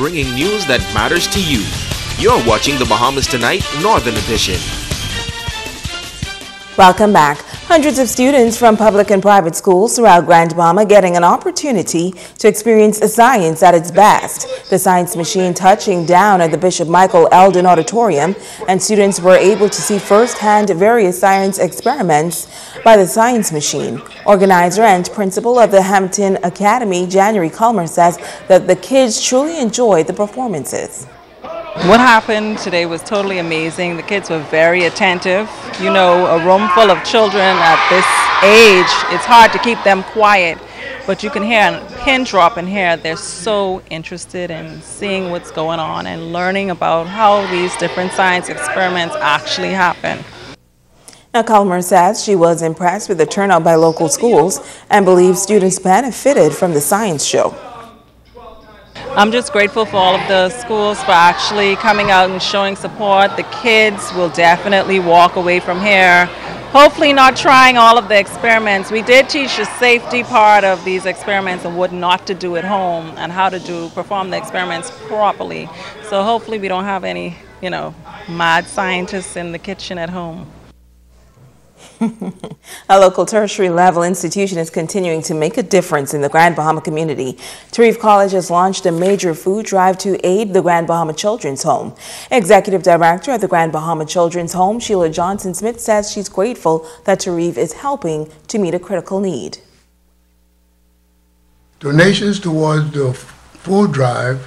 bringing news that matters to you. You're watching the Bahamas Tonight Northern Edition. Welcome back. Hundreds of students from public and private schools throughout Grand Bahama getting an opportunity to experience science at its best. The science machine touching down at the Bishop Michael Eldon Auditorium, and students were able to see firsthand various science experiments by the science machine. Organizer and principal of the Hampton Academy, January Culmer, says that the kids truly enjoyed the performances. What happened today was totally amazing. The kids were very attentive. You know, a room full of children at this age, it's hard to keep them quiet. But you can hear a pin drop in here. They're so interested in seeing what's going on and learning about how these different science experiments actually happen. Now, Culmer says she was impressed with the turnout by local schools and believes students benefited from the science show. I'm just grateful for all of the schools for actually coming out and showing support. The kids will definitely walk away from here, hopefully not trying all of the experiments. We did teach the safety part of these experiments and what not to do at home and how to do perform the experiments properly. So hopefully we don't have any, you know, mad scientists in the kitchen at home. a local tertiary level institution is continuing to make a difference in the Grand Bahama community. Tarif College has launched a major food drive to aid the Grand Bahama Children's Home. Executive Director of the Grand Bahama Children's Home, Sheila Johnson Smith, says she's grateful that Tarif is helping to meet a critical need. Donations towards the food drive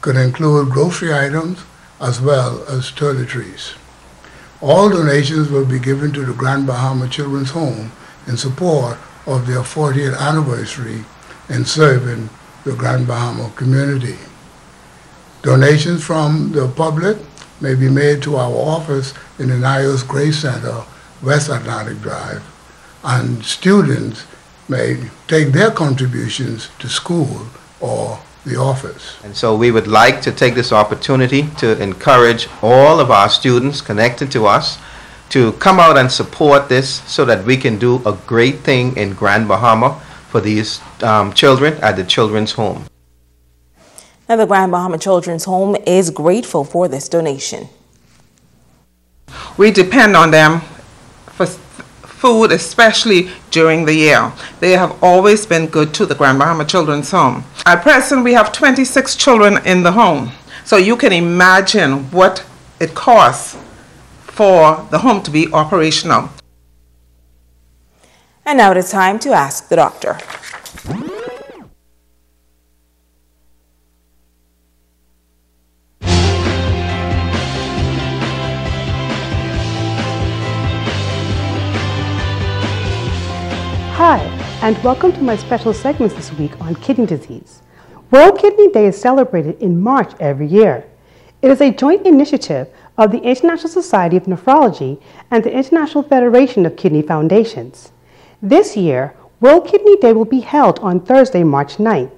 could include grocery items as well as toiletries. All donations will be given to the Grand Bahama Children's Home in support of their 40th anniversary in serving the Grand Bahama community. Donations from the public may be made to our office in the Niles Grace Center, West Atlantic Drive, and students may take their contributions to school or the office. And so we would like to take this opportunity to encourage all of our students connected to us to come out and support this so that we can do a great thing in Grand Bahama for these um, children at the Children's Home. Now, the Grand Bahama Children's Home is grateful for this donation. We depend on them for food, especially during the year. They have always been good to the Grand Bahama Children's Home. At present, we have 26 children in the home. So you can imagine what it costs for the home to be operational. And now it is time to ask the doctor. And welcome to my special segments this week on kidney disease. World Kidney Day is celebrated in March every year. It is a joint initiative of the International Society of Nephrology and the International Federation of Kidney Foundations. This year, World Kidney Day will be held on Thursday, March 9th.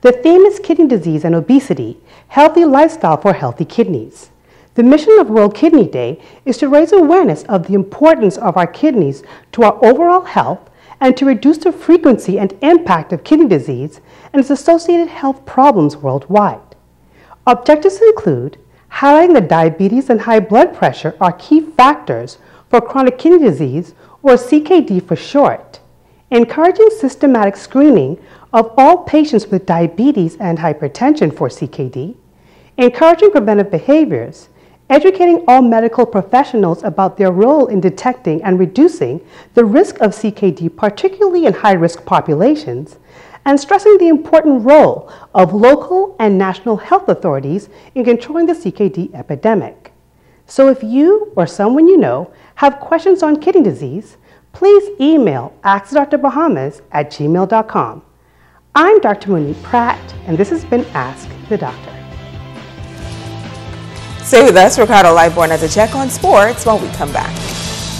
The theme is kidney disease and obesity, healthy lifestyle for healthy kidneys. The mission of World Kidney Day is to raise awareness of the importance of our kidneys to our overall health and to reduce the frequency and impact of kidney disease and its associated health problems worldwide. Objectives include highlighting that diabetes and high blood pressure are key factors for chronic kidney disease, or CKD for short, encouraging systematic screening of all patients with diabetes and hypertension for CKD, encouraging preventive behaviors, educating all medical professionals about their role in detecting and reducing the risk of CKD, particularly in high risk populations, and stressing the important role of local and national health authorities in controlling the CKD epidemic. So if you or someone you know have questions on kidney disease, please email askdrbahamas at gmail.com. I'm Dr. Monique Pratt, and this has been Ask the Doctor. Stay with us, Ricardo Lightborn, as a check on sports when we come back.